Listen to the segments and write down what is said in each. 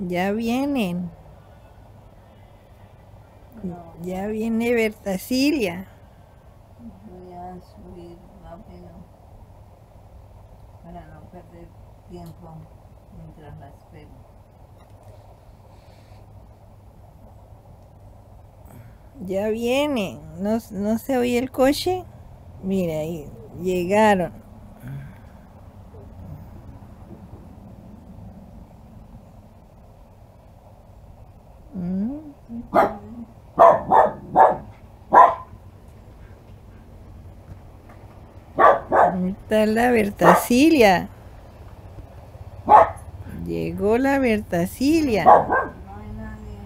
Ya vienen. Ya viene Bertasilia. Voy a subir rápido para no perder tiempo mientras la espero. Ya vienen. ¿No, no se oye el coche? Mira, ahí llegaron. Está la Bertasilia. Llegó la Bertasilia. No hay nadie.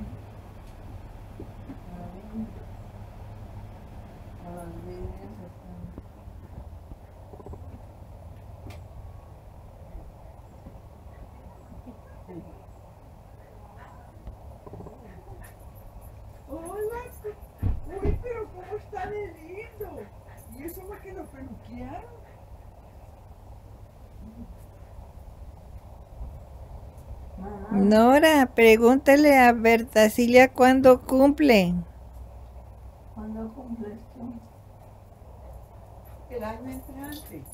A ver. Los vidrios están. Hola, uy, pero cómo está de lindo. ¿Y eso fue que lo peluquearon? Nora, pregúntale a Bertasilia cuándo cumple. ¿cuándo cumples tú? El año entrante.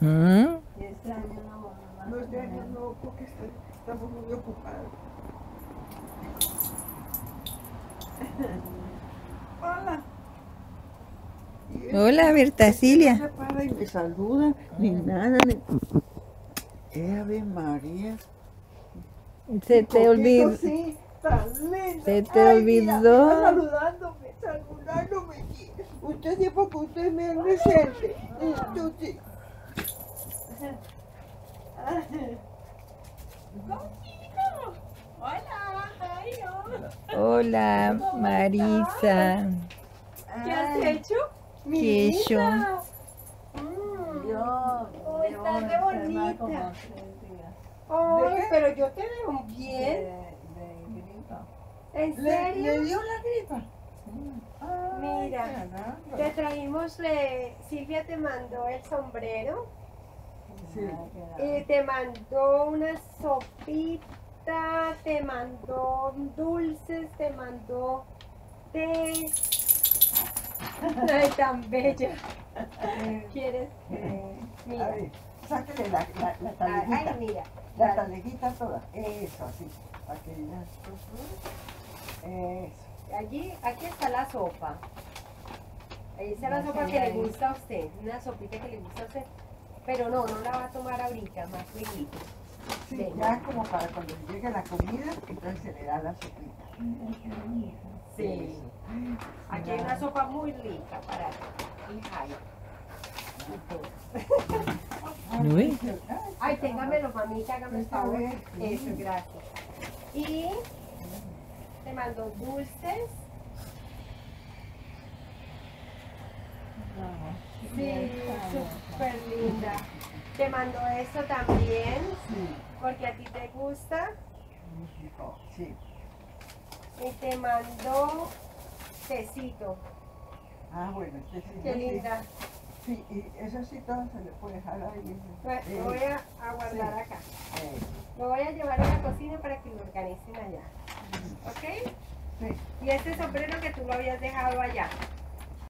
¿Mm? Y este año no va a No, este año no, porque estamos muy ocupados. Hola. Hola, No Bertasilia. se para y me saluda, ni nada, ni... Eh, Ave María. Se te olvidó. Sí. Se te Ay, mira, olvidó. está saludándome, saludándome. Usted sí, porque usted me es decente. Y tú sí. Hola, Marisa. ¿Qué has hecho? Mi ¿Qué hija. Yo Oh, como bonita. Ay, pero yo te veo bien. de gripa. ¿En ¿Le, serio? ¿Le dio la gripa? Ay, Mira. Te trajimos, le- Silvia te mandó el sombrero Sí. Y te mandó una sopita, te mandó dulces, te mandó té. Ay, tan bella. ¿Quieres? A Mira. ver, sáquele la, la, la Ay, mira. La taleguita toda. Eso, así. Para que ya. Eso. Allí, aquí está la sopa. Ahí está la sopa que le gusta a usted, una sopita que le gusta a usted. Pero no, no la va a tomar ahorita, más luego. Sí, Venga. ya como para cuando le llegue la comida, entonces se le da la sopita. Sí. Aquí hay una sopa muy rica para el. Uy. Ay, téngamelo, mamita, hágame el favor. Eso, gracias. Y te mando dulces. Sí, súper linda. Te mando esto también, Sí, porque a ti te gusta. sí. Y te mando tecito. Ah, bueno, este sí. Qué sí. linda. Sí, y eso sí todo se le puede dejar ahí. Pues, Lo voy a, a guardar acá. Eh, Lo voy a llevar a la cocina para que lo organicen allá. ¿Ok? sí, Y este sombrero que tú lo habías dejado allá.